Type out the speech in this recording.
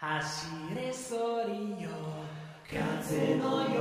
走れソリよ。風のよ